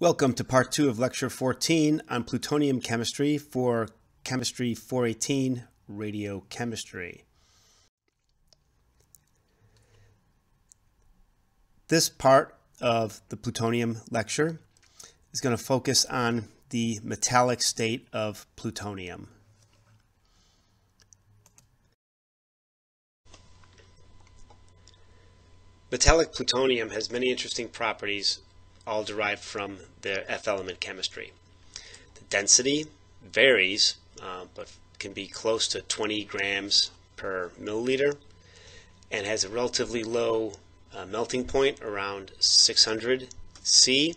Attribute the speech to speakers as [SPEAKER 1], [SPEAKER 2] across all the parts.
[SPEAKER 1] Welcome to part two of lecture 14 on plutonium chemistry for chemistry 418 radiochemistry. This part of the plutonium lecture is going to focus on the metallic state of plutonium. Metallic plutonium has many interesting properties all derived from the F element chemistry. The density varies, uh, but can be close to 20 grams per milliliter and has a relatively low uh, melting point around 600 C.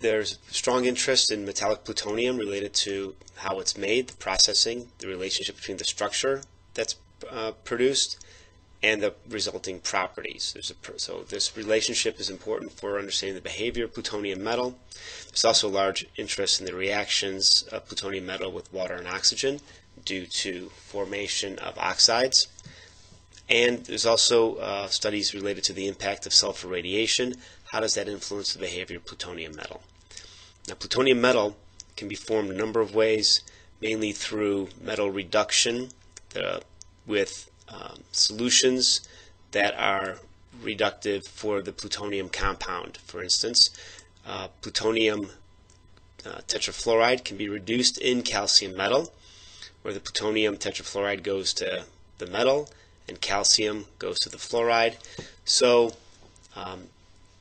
[SPEAKER 1] There's strong interest in metallic plutonium related to how it's made, the processing, the relationship between the structure that's uh, produced, and the resulting properties. A, so this relationship is important for understanding the behavior of plutonium metal. There's also large interest in the reactions of plutonium metal with water and oxygen due to formation of oxides. And there's also uh, studies related to the impact of self-irradiation. How does that influence the behavior of plutonium metal? Now, plutonium metal can be formed a number of ways, mainly through metal reduction uh, with um, solutions that are reductive for the plutonium compound. For instance, uh, plutonium uh, tetrafluoride can be reduced in calcium metal, where the plutonium tetrafluoride goes to the metal and calcium goes to the fluoride. So um,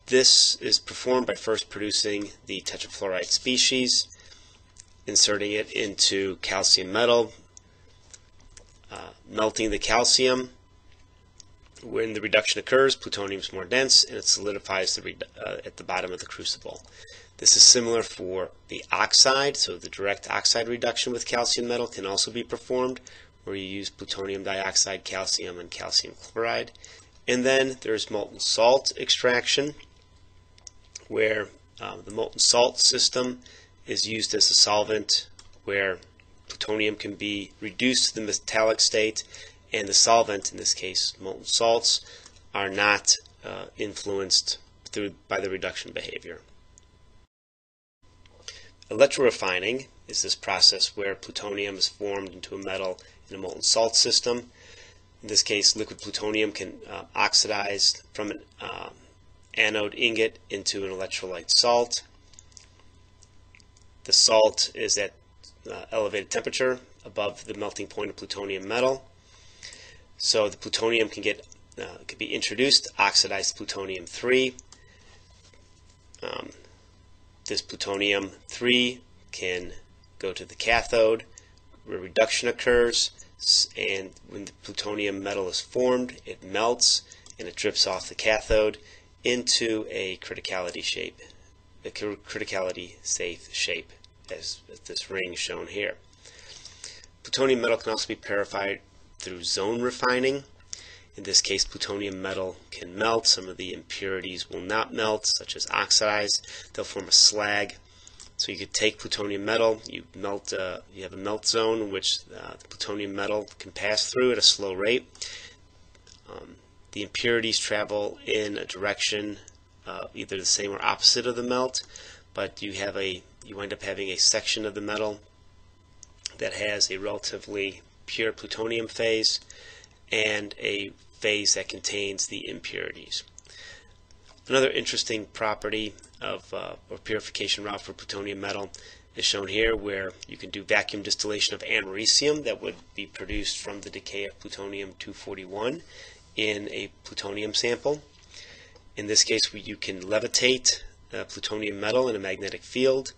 [SPEAKER 1] this is performed by first producing the tetrafluoride species, inserting it into calcium metal, uh, melting the calcium. When the reduction occurs, plutonium is more dense and it solidifies the uh, at the bottom of the crucible. This is similar for the oxide, so the direct oxide reduction with calcium metal can also be performed where you use plutonium dioxide, calcium, and calcium chloride. And then there's molten salt extraction, where um, the molten salt system is used as a solvent where plutonium can be reduced to the metallic state and the solvent, in this case molten salts, are not uh, influenced through, by the reduction behavior. Electrorefining is this process where plutonium is formed into a metal in a molten salt system. In this case, liquid plutonium can uh, oxidize from an uh, anode ingot into an electrolyte salt. The salt is at uh, elevated temperature above the melting point of plutonium metal. So the plutonium can get uh, could be introduced, oxidized plutonium 3. Um, this plutonium 3 can go to the cathode, where reduction occurs, and when the plutonium metal is formed, it melts and it drips off the cathode into a criticality shape, a criticality safe shape as, this ring shown here. Plutonium metal can also be purified through zone refining. In this case, plutonium metal can melt. Some of the impurities will not melt, such as oxidize. They'll form a slag. So you could take plutonium metal, you melt, uh, you have a melt zone in which uh, the plutonium metal can pass through at a slow rate. Um, the impurities travel in a direction uh, either the same or opposite of the melt, but you have a you wind up having a section of the metal that has a relatively pure plutonium phase and a phase that contains the impurities. Another interesting property of uh, or purification route for plutonium metal is shown here where you can do vacuum distillation of americium that would be produced from the decay of plutonium-241 in a plutonium sample. In this case, you can levitate plutonium metal in a magnetic field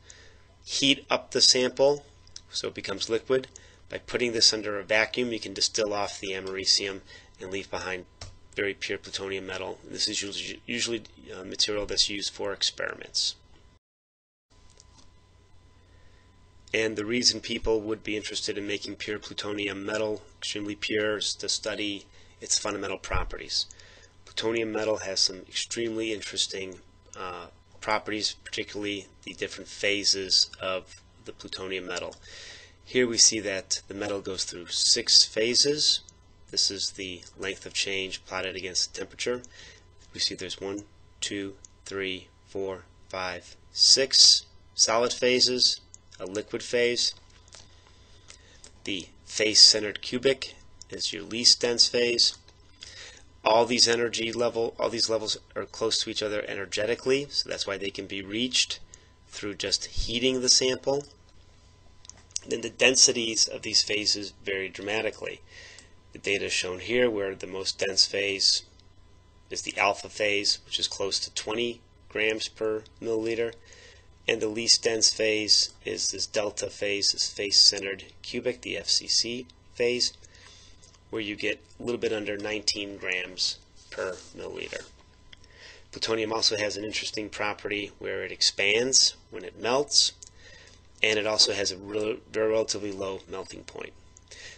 [SPEAKER 1] heat up the sample so it becomes liquid. By putting this under a vacuum, you can distill off the americium and leave behind very pure plutonium metal. This is usually, usually uh, material that's used for experiments. And the reason people would be interested in making pure plutonium metal extremely pure is to study its fundamental properties. Plutonium metal has some extremely interesting uh, properties, particularly the different phases of the plutonium metal. Here we see that the metal goes through six phases. This is the length of change plotted against the temperature. We see there's one, two, three, four, five, six solid phases, a liquid phase. The face-centered cubic is your least dense phase. All these energy level, all these levels are close to each other energetically, so that's why they can be reached through just heating the sample. Then the densities of these phases vary dramatically. The data is shown here where the most dense phase is the alpha phase, which is close to 20 grams per milliliter. And the least dense phase is this delta phase, this face-centered cubic, the FCC phase, where you get a little bit under 19 grams per milliliter. Plutonium also has an interesting property where it expands when it melts, and it also has a re relatively low melting point.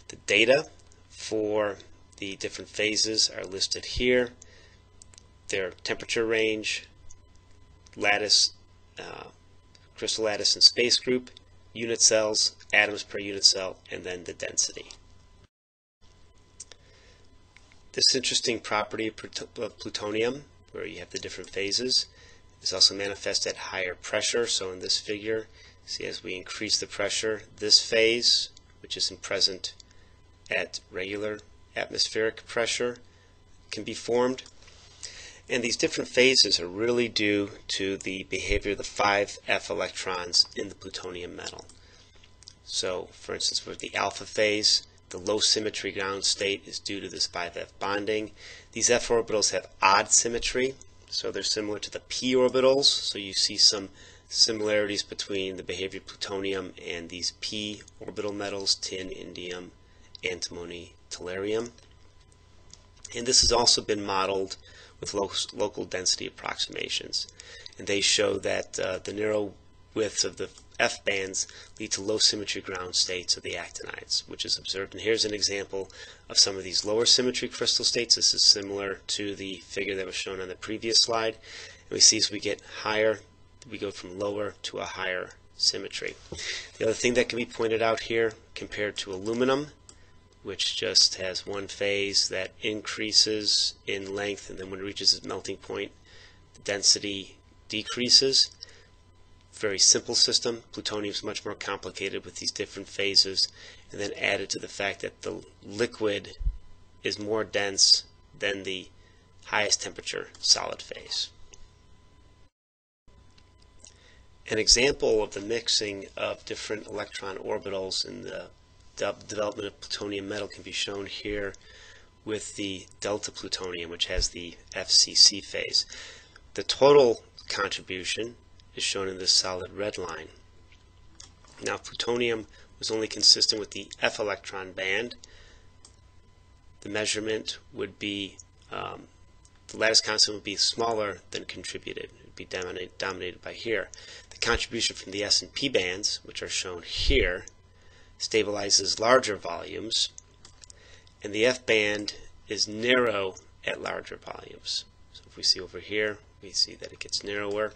[SPEAKER 1] The data for the different phases are listed here. Their temperature range, lattice, uh, crystal lattice and space group, unit cells, atoms per unit cell, and then the density. This interesting property of uh, plutonium, where you have the different phases, is also manifest at higher pressure. So in this figure, see as we increase the pressure, this phase, which isn't present at regular atmospheric pressure, can be formed. And these different phases are really due to the behavior of the five F electrons in the plutonium metal. So, for instance, for the alpha phase, the low symmetry ground state is due to this 5F bonding. These F orbitals have odd symmetry, so they're similar to the p orbitals. So you see some similarities between the behavior of plutonium and these p orbital metals, tin, indium, antimony, tellurium. And this has also been modeled with lo local density approximations. And they show that uh, the narrow widths of the F bands lead to low symmetry ground states of the actinides, which is observed. And here's an example of some of these lower symmetry crystal states. This is similar to the figure that was shown on the previous slide. And we see as we get higher, we go from lower to a higher symmetry. The other thing that can be pointed out here compared to aluminum which just has one phase that increases in length and then when it reaches its melting point the density decreases. Very simple system. Plutonium is much more complicated with these different phases and then added to the fact that the liquid is more dense than the highest temperature solid phase. An example of the mixing of different electron orbitals in the development of plutonium metal can be shown here with the delta plutonium, which has the FCC phase. The total contribution is shown in this solid red line. Now, plutonium was only consistent with the F electron band. The measurement would be, um, the lattice constant would be smaller than contributed. It would be dominated, dominated by here. The contribution from the S and P bands, which are shown here, stabilizes larger volumes, and the F band is narrow at larger volumes. So if we see over here, we see that it gets narrower.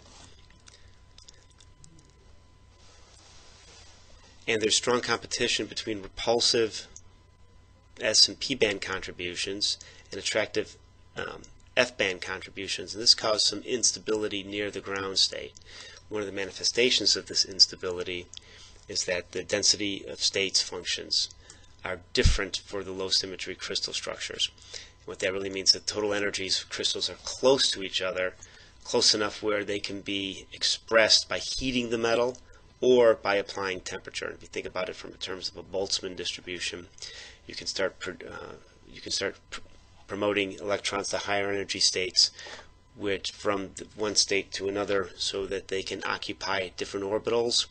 [SPEAKER 1] And there's strong competition between repulsive S and P band contributions and attractive um, F band contributions, and this caused some instability near the ground state. One of the manifestations of this instability is that the density of states functions are different for the low symmetry crystal structures. What that really means is that total energies of crystals are close to each other, close enough where they can be expressed by heating the metal or by applying temperature. If you think about it from the terms of a Boltzmann distribution, you can start uh, you can start pr promoting electrons to higher energy states which from one state to another so that they can occupy different orbitals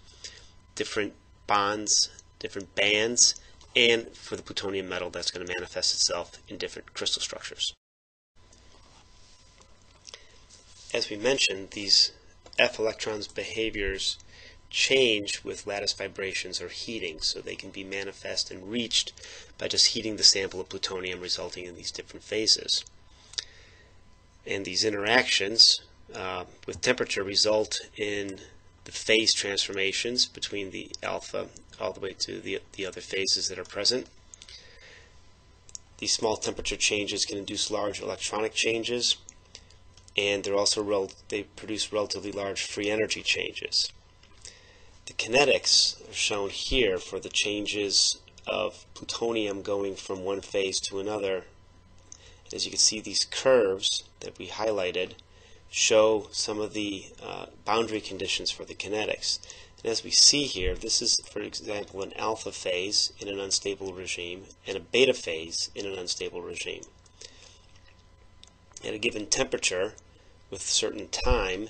[SPEAKER 1] different bonds, different bands, and for the plutonium metal that's going to manifest itself in different crystal structures. As we mentioned, these F electrons behaviors change with lattice vibrations or heating, so they can be manifest and reached by just heating the sample of plutonium resulting in these different phases. And these interactions uh, with temperature result in the phase transformations between the alpha all the way to the, the other phases that are present. These small temperature changes can induce large electronic changes and they're also they produce relatively large free energy changes. The kinetics are shown here for the changes of plutonium going from one phase to another. As you can see, these curves that we highlighted show some of the uh, boundary conditions for the kinetics. And as we see here, this is, for example, an alpha phase in an unstable regime and a beta phase in an unstable regime. At a given temperature, with certain time,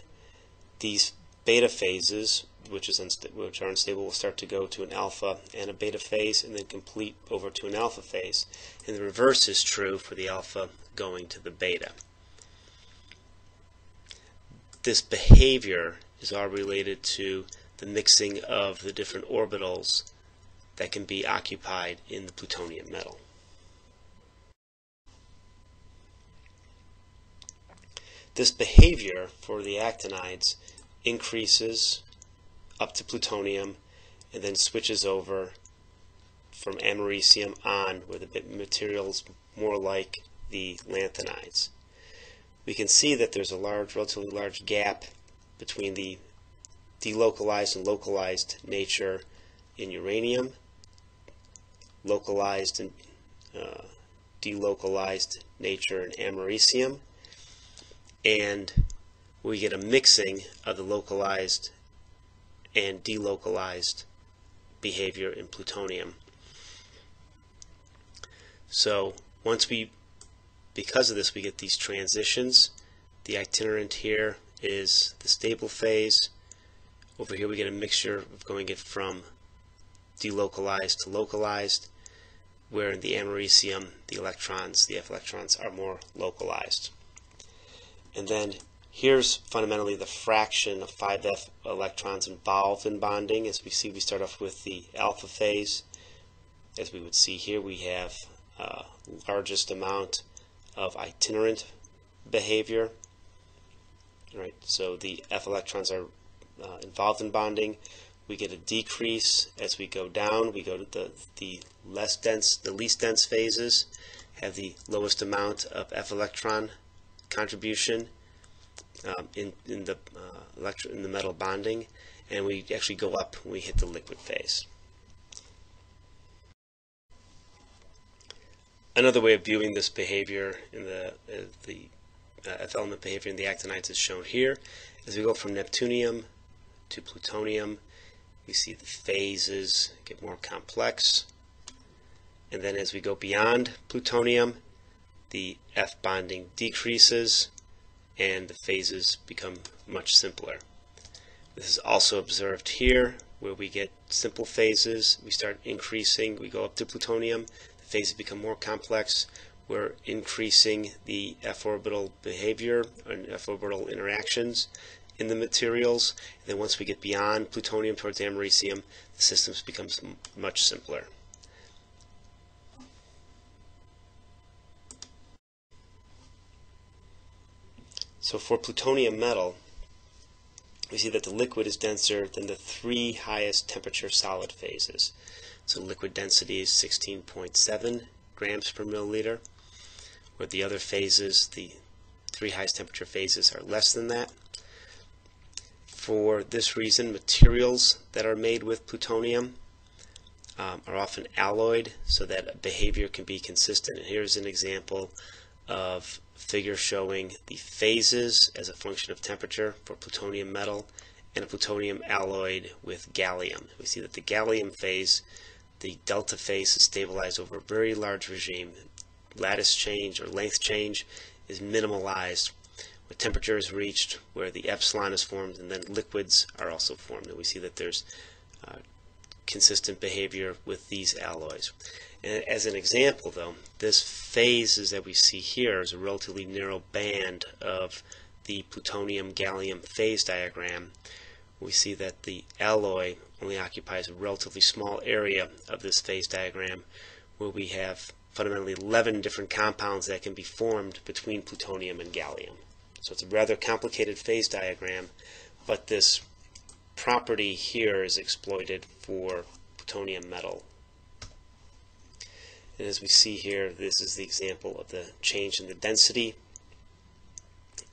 [SPEAKER 1] these beta phases, which, is which are unstable, will start to go to an alpha and a beta phase and then complete over to an alpha phase. And the reverse is true for the alpha going to the beta. This behavior is all related to the mixing of the different orbitals that can be occupied in the plutonium metal. This behavior for the actinides increases up to plutonium and then switches over from americium on where the material is more like the lanthanides. We can see that there's a large, relatively large gap between the delocalized and localized nature in uranium, localized and uh, delocalized nature in americium, and we get a mixing of the localized and delocalized behavior in plutonium. So once we, because of this, we get these transitions. The itinerant here is the stable phase. Over here we get a mixture of going it from delocalized to localized, where in the americium the electrons, the F electrons, are more localized. And then here's fundamentally the fraction of 5f electrons involved in bonding. As we see, we start off with the alpha phase. As we would see here, we have uh, largest amount of itinerant behavior. Right, so the F electrons are uh, involved in bonding. We get a decrease as we go down. We go to the, the less dense, the least dense phases have the lowest amount of F electron contribution um, in, in, the, uh, in the metal bonding, and we actually go up when we hit the liquid phase. Another way of viewing this behavior in the, uh, the uh, F element behavior in the actinides is shown here. As we go from neptunium to plutonium, we see the phases get more complex. And then as we go beyond plutonium, the F bonding decreases and the phases become much simpler. This is also observed here where we get simple phases. We start increasing, we go up to plutonium, the phases become more complex. We're increasing the f orbital behavior and f orbital interactions in the materials. And then once we get beyond plutonium towards americium, the systems becomes much simpler. So for plutonium metal, we see that the liquid is denser than the three highest temperature solid phases. So liquid density is 16.7 grams per milliliter, where the other phases, the three highest temperature phases, are less than that. For this reason, materials that are made with plutonium um, are often alloyed so that behavior can be consistent. And here's an example of figure showing the phases as a function of temperature for plutonium metal and a plutonium alloyed with gallium. We see that the gallium phase, the delta phase is stabilized over a very large regime. Lattice change or length change is minimalized when temperature is reached where the epsilon is formed and then liquids are also formed. And we see that there's uh, consistent behavior with these alloys. As an example, though, this phases that we see here is a relatively narrow band of the plutonium-gallium phase diagram. We see that the alloy only occupies a relatively small area of this phase diagram where we have fundamentally 11 different compounds that can be formed between plutonium and gallium. So it's a rather complicated phase diagram, but this property here is exploited for plutonium metal. And as we see here, this is the example of the change in the density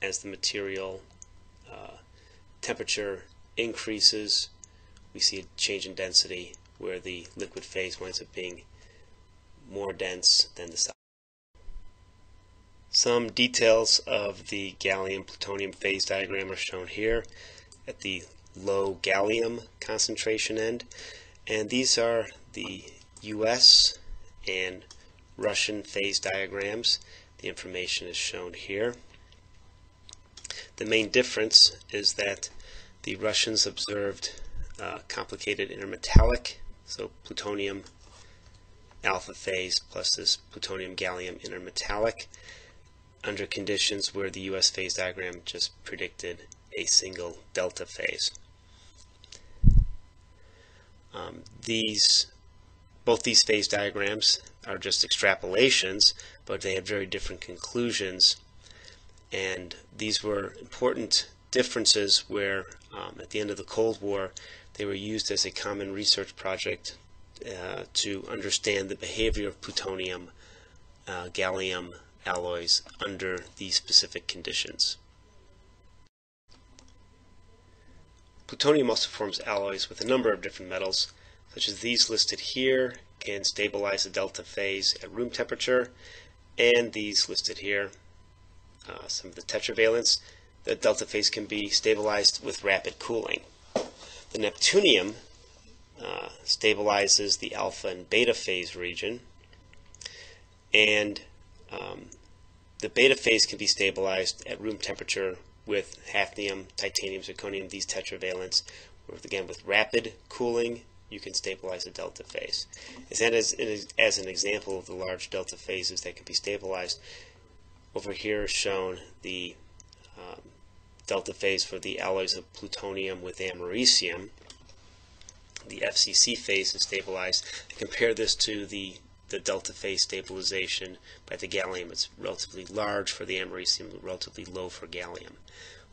[SPEAKER 1] as the material uh, temperature increases, we see a change in density where the liquid phase winds up being more dense than the solid. Some details of the gallium-plutonium phase diagram are shown here at the low gallium concentration end. And these are the US and Russian phase diagrams. The information is shown here. The main difference is that the Russians observed uh, complicated intermetallic, so plutonium alpha phase plus this plutonium gallium intermetallic under conditions where the US phase diagram just predicted a single delta phase. Um, these, both these phase diagrams are just extrapolations, but they have very different conclusions. And these were important differences where um, at the end of the Cold War they were used as a common research project uh, to understand the behavior of plutonium, uh, gallium alloys under these specific conditions. Plutonium also forms alloys with a number of different metals, such as these listed here can stabilize the delta phase at room temperature, and these listed here, uh, some of the tetravalents, the delta phase can be stabilized with rapid cooling. The neptunium uh, stabilizes the alpha and beta phase region, and um, the beta phase can be stabilized at room temperature with hafnium, titanium, zirconium, these tetravalents. Again, with rapid cooling, you can stabilize the delta phase. As, as an example of the large delta phases that can be stabilized, over here is shown the um, delta phase for the alloys of plutonium with americium. The FCC phase is stabilized. Compare this to the the delta phase stabilization by the gallium. It's relatively large for the americium, relatively low for gallium.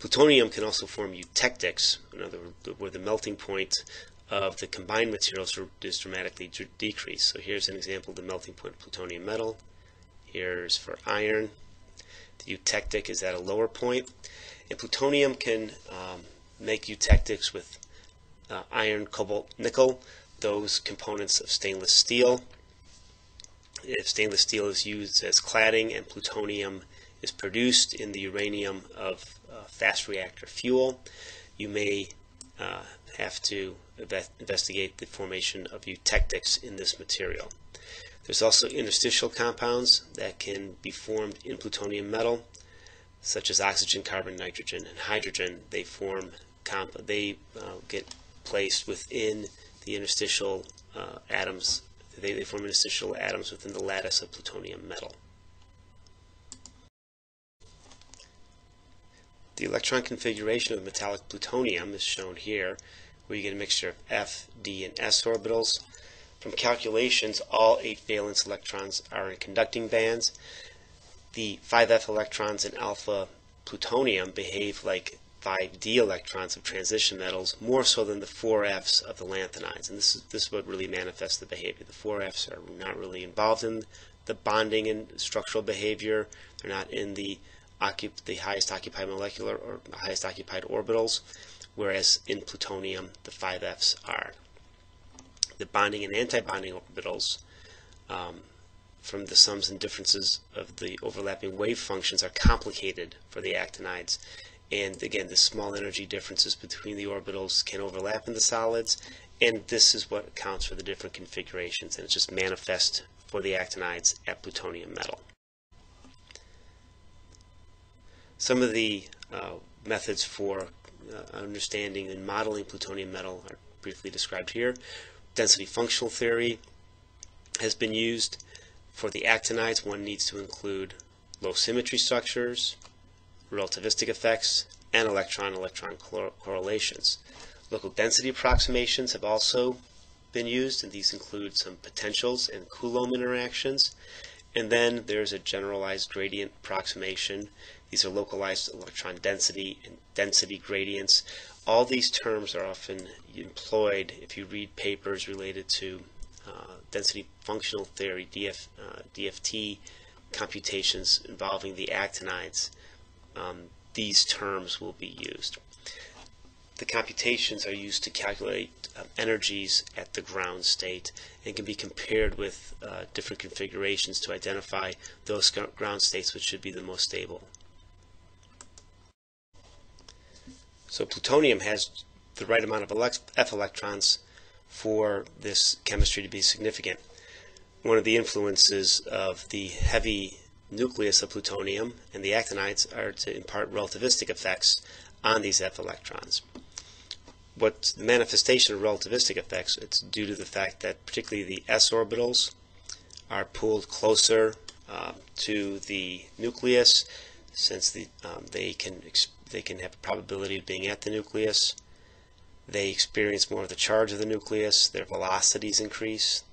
[SPEAKER 1] Plutonium can also form eutectics, in other words, where the melting point of the combined materials is dramatically decreased. So here's an example of the melting point of plutonium metal. Here's for iron. The eutectic is at a lower point. And plutonium can um, make eutectics with uh, iron, cobalt, nickel, those components of stainless steel if stainless steel is used as cladding and plutonium is produced in the uranium of uh, fast reactor fuel, you may uh, have to investigate the formation of eutectics in this material. There's also interstitial compounds that can be formed in plutonium metal, such as oxygen, carbon, nitrogen, and hydrogen. They form they uh, get placed within the interstitial uh, atoms they, they form interstitial atoms within the lattice of plutonium metal. The electron configuration of metallic plutonium is shown here, where you get a mixture of f, d, and s orbitals. From calculations, all eight valence electrons are in conducting bands. The 5f electrons in alpha plutonium behave like 5d electrons of transition metals more so than the 4f's of the lanthanides. And this is, this is what really manifest the behavior. The 4f's are not really involved in the bonding and structural behavior. They're not in the, the highest occupied molecular or highest occupied orbitals, whereas in plutonium the 5f's are. The bonding and anti-bonding orbitals um, from the sums and differences of the overlapping wave functions are complicated for the actinides and again, the small energy differences between the orbitals can overlap in the solids, and this is what accounts for the different configurations, and it's just manifest for the actinides at plutonium metal. Some of the uh, methods for Uh, understanding and modeling plutonium metal are briefly described here. Density functional theory has been used. For the actinides, one needs to include low symmetry structures, relativistic effects, and electron-electron correlations. Local density approximations have also been used, and these include some potentials and Coulomb interactions. And then there's a generalized gradient approximation. These are localized electron density and density gradients. All these terms are often employed if you read papers related to uh, density functional theory, DF, uh, DFT computations involving the actinides. Um, these terms will be used. The computations are used to calculate uh, energies at the ground state and can be compared with uh, different configurations to identify those ground states which should be the most stable. So plutonium has the right amount of F electrons for this chemistry to be significant. One of the influences of the heavy nucleus of plutonium and the actinides are to impart relativistic effects on these F electrons. What's the manifestation of relativistic effects? It's due to the fact that particularly the s orbitals are pulled closer uh, to the nucleus since the, um, they can they can have a probability of being at the nucleus. They experience more of the charge of the nucleus. Their velocities increase.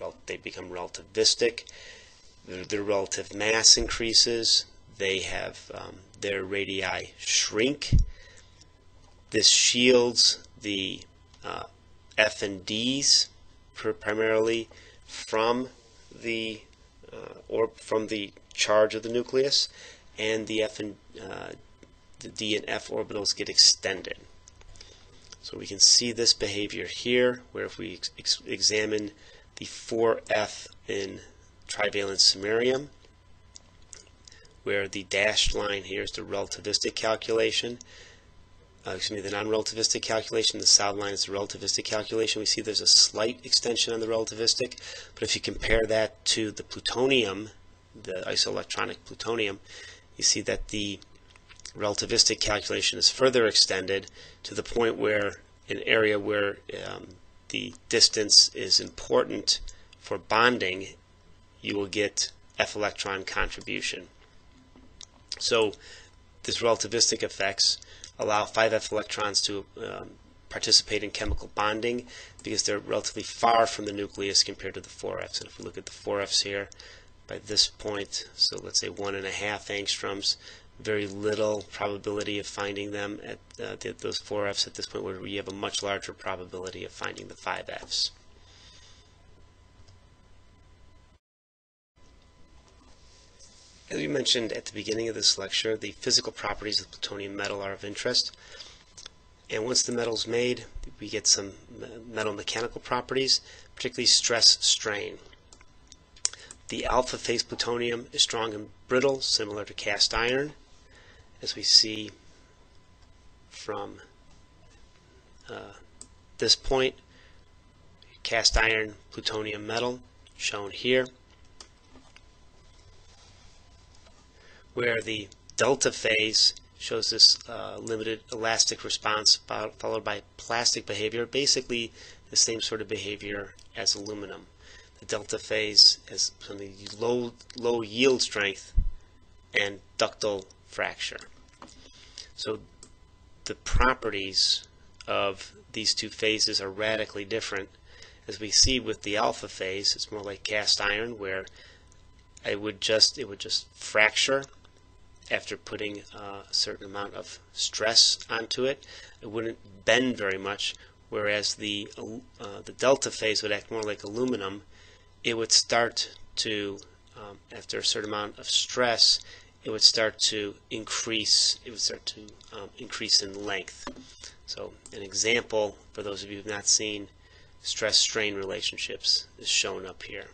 [SPEAKER 1] Well, they become relativistic. Their, their relative mass increases. They have um, their radii shrink. This shields the uh, F and Ds primarily from the uh, or from the charge of the nucleus, and the F and uh, the D and F orbitals get extended. So we can see this behavior here, where if we ex examine the 4F in trivalent samarium, where the dashed line here is the relativistic calculation, uh, excuse me, the non-relativistic calculation, the solid line is the relativistic calculation. We see there's a slight extension on the relativistic, but if you compare that to the plutonium, the isoelectronic plutonium, you see that the relativistic calculation is further extended to the point where an area where um, the distance is important for bonding, you will get F electron contribution. So these relativistic effects allow 5F electrons to um, participate in chemical bonding because they're relatively far from the nucleus compared to the 4Fs. And if we look at the 4Fs here, by this point, so let's say one and a half angstroms, very little probability of finding them at uh, those 4Fs at this point where we have a much larger probability of finding the 5Fs. As we mentioned at the beginning of this lecture, the physical properties of plutonium metal are of interest. And once the metal is made, we get some metal mechanical properties, particularly stress strain. The alpha phase plutonium is strong and brittle, similar to cast iron as we see from uh, this point, cast iron plutonium metal shown here, where the delta phase shows this uh, limited elastic response followed by plastic behavior, basically the same sort of behavior as aluminum. The delta phase has some low, low yield strength and ductile fracture. So the properties of these two phases are radically different. As we see with the alpha phase, it's more like cast iron where it would just it would just fracture after putting a certain amount of stress onto it. It wouldn't bend very much, whereas the uh, the delta phase would act more like aluminum. It would start to, um, after a certain amount of stress, it would start to increase, it would start to um, increase in length. So an example, for those of you who have not seen stress-strain relationships, is shown up here.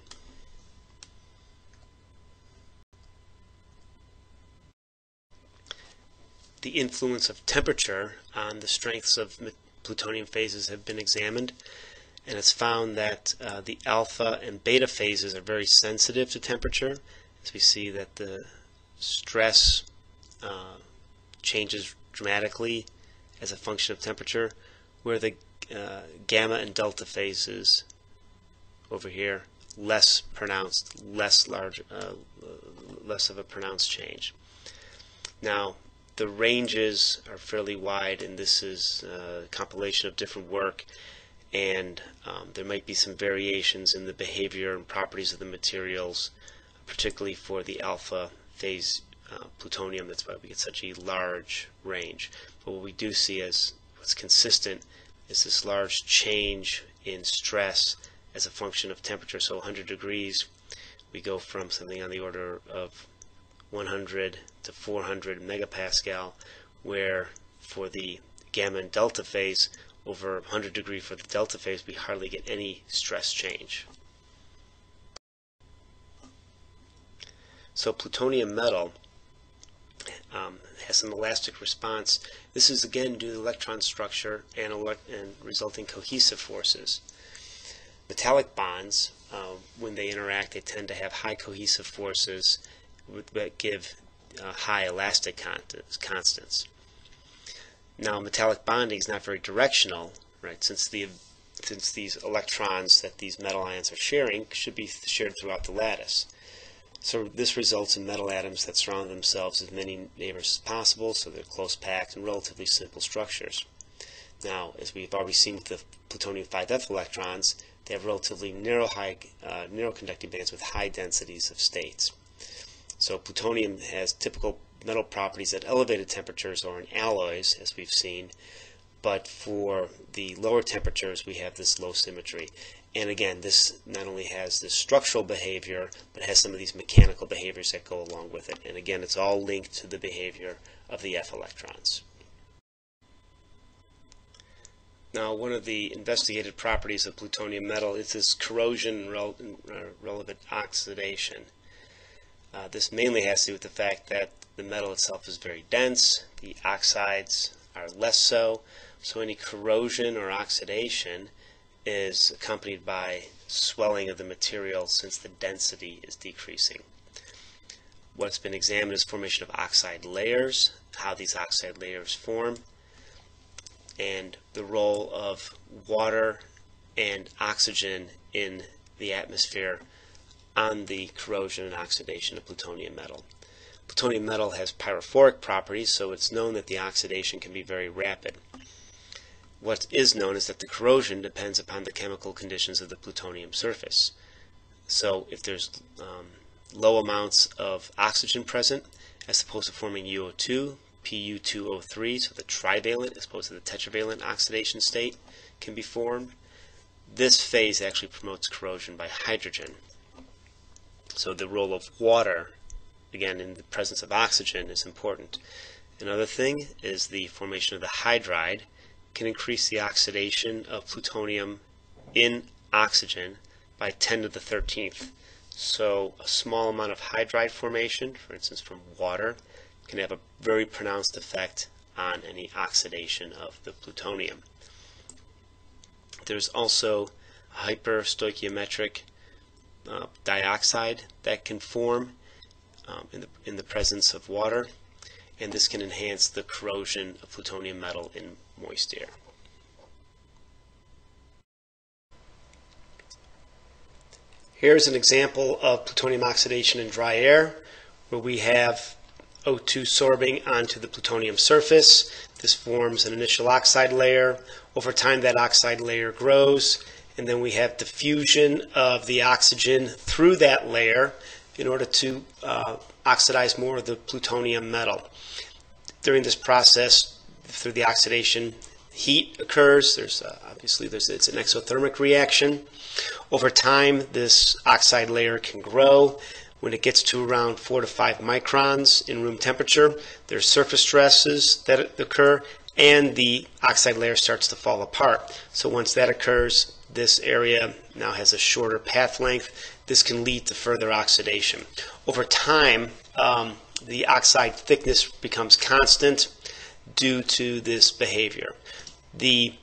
[SPEAKER 1] The influence of temperature on the strengths of plutonium phases have been examined and it's found that uh, the alpha and beta phases are very sensitive to temperature as we see that the stress uh, changes dramatically as a function of temperature, where the uh, gamma and delta phases over here less pronounced, less large, uh, less of a pronounced change. Now, the ranges are fairly wide, and this is a compilation of different work, and um, there might be some variations in the behavior and properties of the materials, particularly for the alpha phase uh, plutonium. That's why we get such a large range. But what we do see as what's consistent is this large change in stress as a function of temperature. So 100 degrees, we go from something on the order of 100 to 400 megapascal, where for the gamma and delta phase, over 100 degree for the delta phase, we hardly get any stress change. So plutonium metal um, has an elastic response. This is again due to electron structure and, and resulting cohesive forces. Metallic bonds, uh, when they interact, they tend to have high cohesive forces that give uh, high elastic constants. Now, metallic bonding is not very directional, right? Since the since these electrons that these metal ions are sharing should be shared throughout the lattice. So this results in metal atoms that surround themselves as many neighbors as possible, so they're close packed and relatively simple structures. Now, as we've already seen with the plutonium 5F electrons, they have relatively narrow, high, uh, narrow conducting bands with high densities of states. So plutonium has typical metal properties at elevated temperatures or in alloys, as we've seen, but for the lower temperatures we have this low symmetry. And again, this not only has this structural behavior, but has some of these mechanical behaviors that go along with it. And again, it's all linked to the behavior of the F electrons. Now, one of the investigated properties of plutonium metal is this corrosion rel uh, relevant oxidation. Uh, this mainly has to do with the fact that the metal itself is very dense, the oxides are less so, so any corrosion or oxidation is accompanied by swelling of the material since the density is decreasing. What's been examined is formation of oxide layers, how these oxide layers form, and the role of water and oxygen in the atmosphere on the corrosion and oxidation of plutonium metal. Plutonium metal has pyrophoric properties, so it's known that the oxidation can be very rapid. What is known is that the corrosion depends upon the chemical conditions of the plutonium surface. So if there's um, low amounts of oxygen present, as opposed to forming UO2, Pu2O3, so the trivalent as opposed to the tetravalent oxidation state can be formed. This phase actually promotes corrosion by hydrogen. So the role of water, again in the presence of oxygen, is important. Another thing is the formation of the hydride can increase the oxidation of plutonium in oxygen by 10 to the 13th. So a small amount of hydride formation, for instance from water, can have a very pronounced effect on any oxidation of the plutonium. There's also hyperstoichiometric uh, dioxide that can form um, in, the, in the presence of water, and this can enhance the corrosion of plutonium metal in moist air. Here's an example of plutonium oxidation in dry air, where we have O2 sorbing onto the plutonium surface. This forms an initial oxide layer. Over time, that oxide layer grows, and then we have diffusion of the oxygen through that layer in order to uh, oxidize more of the plutonium metal. During this process, through the oxidation, heat occurs. There's uh, obviously there's it's an exothermic reaction. Over time, this oxide layer can grow. When it gets to around 4 to 5 microns in room temperature, there's surface stresses that occur and the oxide layer starts to fall apart. So once that occurs, this area now has a shorter path length. This can lead to further oxidation. Over time, um, the oxide thickness becomes constant due to this behavior. The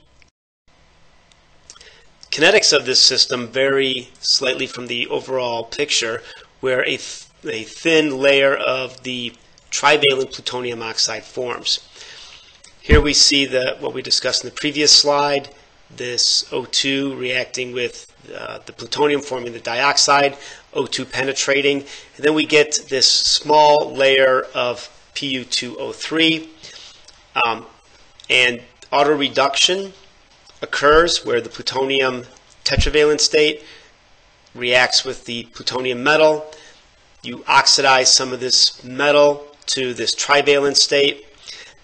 [SPEAKER 1] kinetics of this system vary slightly from the overall picture, where a, th a thin layer of the trivalent plutonium oxide forms. Here we see the, what we discussed in the previous slide, this O2 reacting with uh, the plutonium forming the dioxide, O2 penetrating, and then we get this small layer of Pu2O3, um, and autoreduction occurs where the plutonium tetravalent state reacts with the plutonium metal. You oxidize some of this metal to this trivalent state,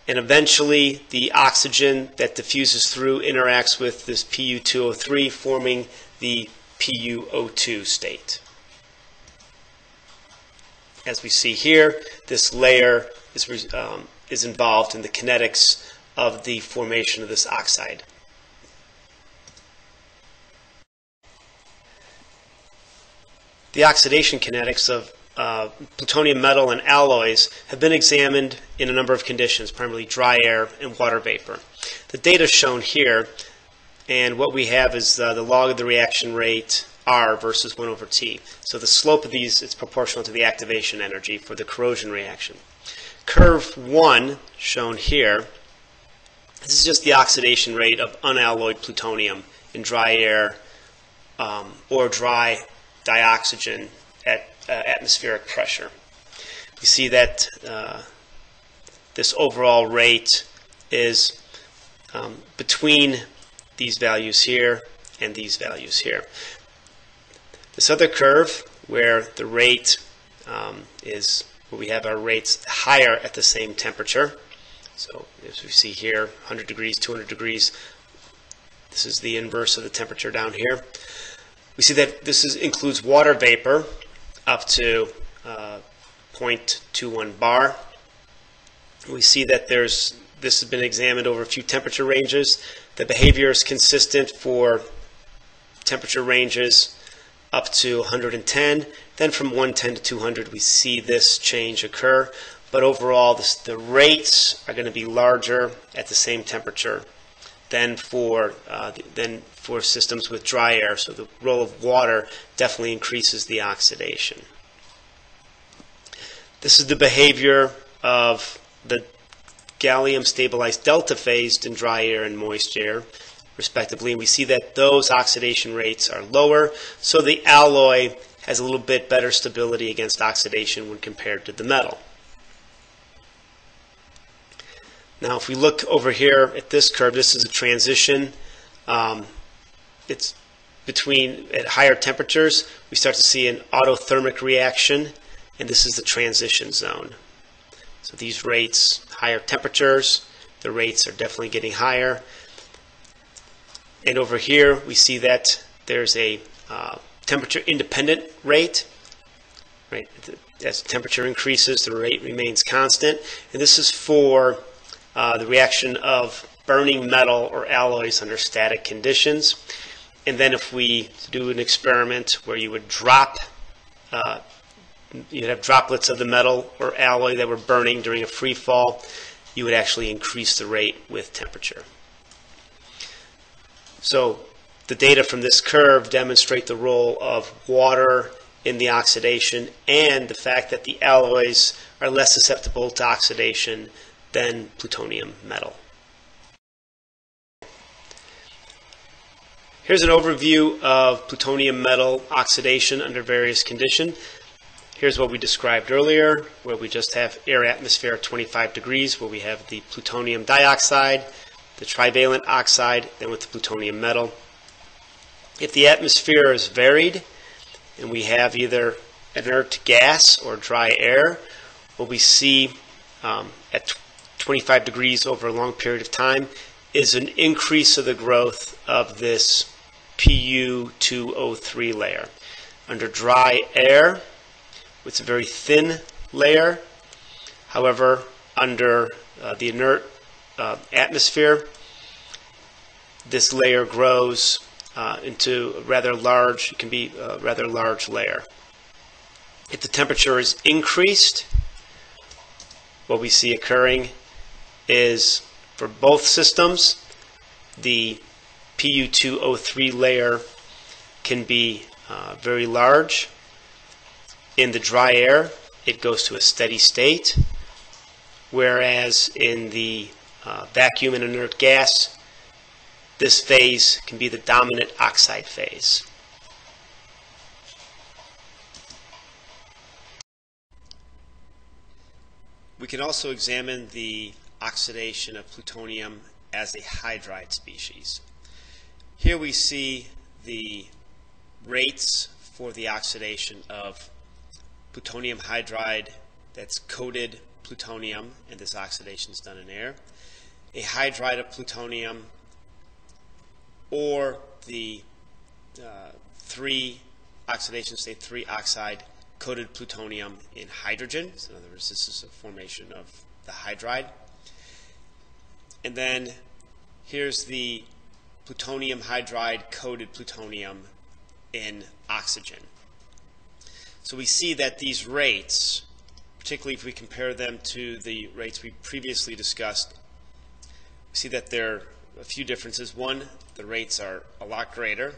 [SPEAKER 1] and eventually the oxygen that diffuses through interacts with this Pu2O3, forming the PuO2 state. As we see here, this layer is, um, is involved in the kinetics of the formation of this oxide. The oxidation kinetics of uh, plutonium metal and alloys have been examined in a number of conditions, primarily dry air and water vapor. The data shown here, and what we have is uh, the log of the reaction rate R versus 1 over T. So the slope of these is proportional to the activation energy for the corrosion reaction. Curve 1, shown here, this is just the oxidation rate of unalloyed plutonium in dry air um, or dry dioxygen at uh, atmospheric pressure. We see that uh, this overall rate is um, between these values here and these values here. This other curve where the rate um, is where we have our rates higher at the same temperature. So as we see here, 100 degrees, 200 degrees, this is the inverse of the temperature down here. We see that this is, includes water vapor up to uh, 0.21 bar. We see that there's this has been examined over a few temperature ranges. The behavior is consistent for temperature ranges up to 110. Then from 110 to 200, we see this change occur. But overall, this, the rates are going to be larger at the same temperature than for uh, than for systems with dry air. So the role of water definitely increases the oxidation. This is the behavior of the gallium stabilized delta phase in dry air and moist air, respectively. And we see that those oxidation rates are lower, so the alloy has a little bit better stability against oxidation when compared to the metal. Now, if we look over here at this curve, this is a transition. Um, it's between at higher temperatures, we start to see an autothermic reaction, and this is the transition zone. So these rates, higher temperatures, the rates are definitely getting higher. And over here, we see that there's a uh, temperature independent rate. Right, as the temperature increases, the rate remains constant, and this is for uh, the reaction of burning metal or alloys under static conditions. And then if we do an experiment where you would drop, uh, you'd have droplets of the metal or alloy that were burning during a free fall, you would actually increase the rate with temperature. So the data from this curve demonstrate the role of water in the oxidation and the fact that the alloys are less susceptible to oxidation than plutonium metal. Here's an overview of plutonium metal oxidation under various conditions. Here's what we described earlier, where we just have air atmosphere at 25 degrees, where we have the plutonium dioxide, the trivalent oxide, then with the plutonium metal. If the atmosphere is varied, and we have either inert gas or dry air, what we see um, at 25 degrees over a long period of time is an increase of the growth of this PU2O3 layer. Under dry air, it's a very thin layer. However, under uh, the inert uh, atmosphere, this layer grows uh, into a rather large, it can be a rather large layer. If the temperature is increased, what we see occurring is for both systems, the PU2O3 layer can be uh, very large. In the dry air, it goes to a steady state, whereas in the uh, vacuum and inert gas, this phase can be the dominant oxide phase. We can also examine the oxidation of plutonium as a hydride species. Here we see the rates for the oxidation of plutonium hydride that's coated plutonium, and this oxidation is done in air, a hydride of plutonium, or the uh, three oxidation state 3 oxide coated plutonium in hydrogen. So in other words, this is a formation of the hydride. And then here's the plutonium hydride coated plutonium in oxygen. So we see that these rates, particularly if we compare them to the rates we previously discussed, we see that there are a few differences. One, the rates are a lot greater.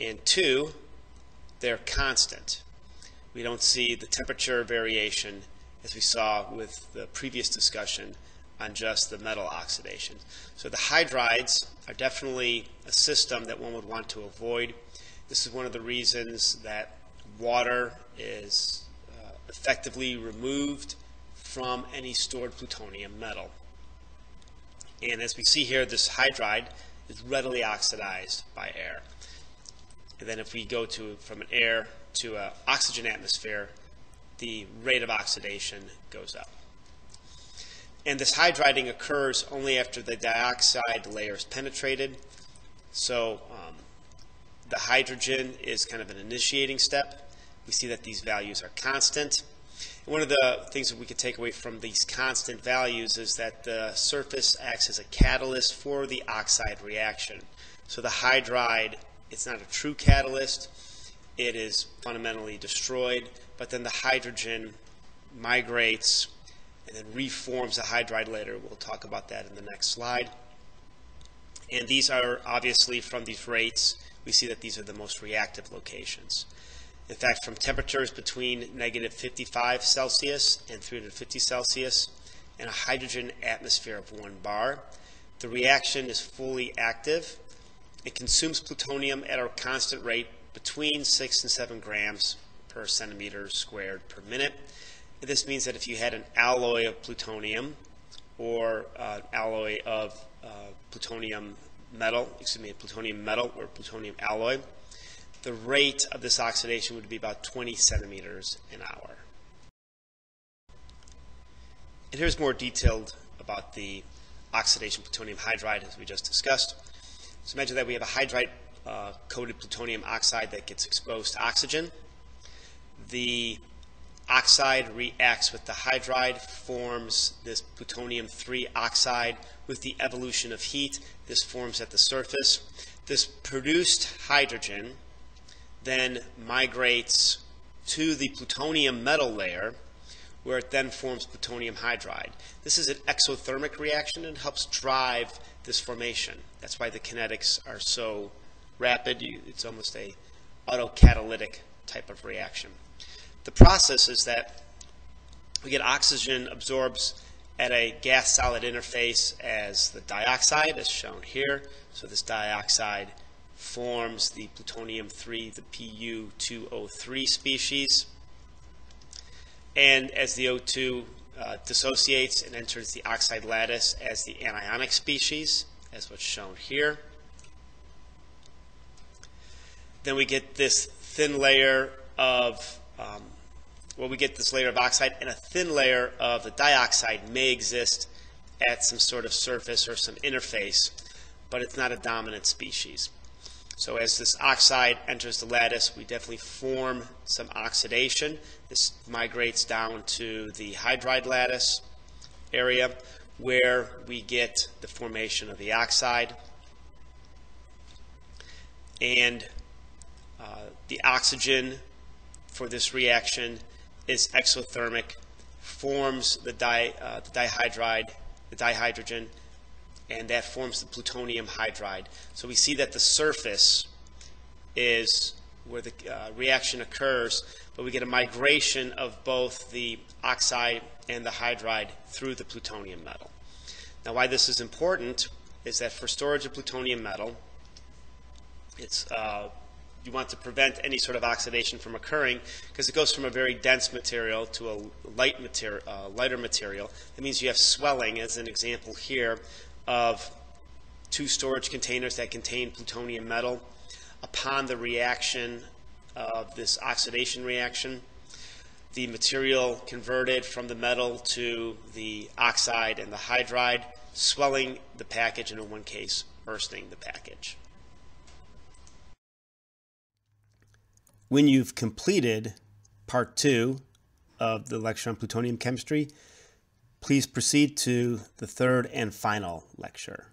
[SPEAKER 1] And two, they're constant. We don't see the temperature variation as we saw with the previous discussion on just the metal oxidation. So the hydrides are definitely a system that one would want to avoid. This is one of the reasons that water is uh, effectively removed from any stored plutonium metal. And as we see here, this hydride is readily oxidized by air. And then if we go to from an air to an oxygen atmosphere, the rate of oxidation goes up. And this hydriding occurs only after the dioxide layer is penetrated. So um, the hydrogen is kind of an initiating step. We see that these values are constant. And one of the things that we could take away from these constant values is that the surface acts as a catalyst for the oxide reaction. So the hydride, it's not a true catalyst. It is fundamentally destroyed, but then the hydrogen migrates and then reforms the hydride later. We'll talk about that in the next slide. And these are obviously from these rates, we see that these are the most reactive locations. In fact, from temperatures between negative 55 Celsius and 350 Celsius and a hydrogen atmosphere of 1 bar, the reaction is fully active. It consumes plutonium at a constant rate between 6 and 7 grams per centimeter squared per minute. This means that if you had an alloy of plutonium or uh, alloy of uh, plutonium metal, excuse me, plutonium metal or plutonium alloy, the rate of this oxidation would be about 20 centimeters an hour. And here's more detailed about the oxidation plutonium hydride as we just discussed. So imagine that we have a hydride uh, coated plutonium oxide that gets exposed to oxygen. The oxide reacts with the hydride, forms this plutonium-3 oxide. With the evolution of heat, this forms at the surface. This produced hydrogen then migrates to the plutonium metal layer, where it then forms plutonium hydride. This is an exothermic reaction and helps drive this formation. That's why the kinetics are so rapid. It's almost a autocatalytic type of reaction. The process is that we get oxygen absorbs at a gas-solid interface as the dioxide, as shown here. So this dioxide forms the plutonium-3, the Pu2O3 species. And as the O2 uh, dissociates and enters the oxide lattice as the anionic species, as what's shown here. Then we get this thin layer of um, where we get this layer of oxide and a thin layer of the dioxide may exist at some sort of surface or some interface, but it's not a dominant species. So as this oxide enters the lattice, we definitely form some oxidation. This migrates down to the hydride lattice area where we get the formation of the oxide. And uh, the oxygen for this reaction is exothermic, forms the, di, uh, the dihydride, the dihydrogen, and that forms the plutonium hydride. So we see that the surface is where the uh, reaction occurs, but we get a migration of both the oxide and the hydride through the plutonium metal. Now why this is important is that for storage of plutonium metal, it's uh, you want to prevent any sort of oxidation from occurring because it goes from a very dense material to a light uh, lighter material. That means you have swelling, as an example here, of two storage containers that contain plutonium metal. Upon the reaction of this oxidation reaction, the material converted from the metal to the oxide and the hydride, swelling the package, and in one case, bursting the package.
[SPEAKER 2] When you've completed
[SPEAKER 1] part two of the lecture on plutonium chemistry. Please proceed to the third and final lecture.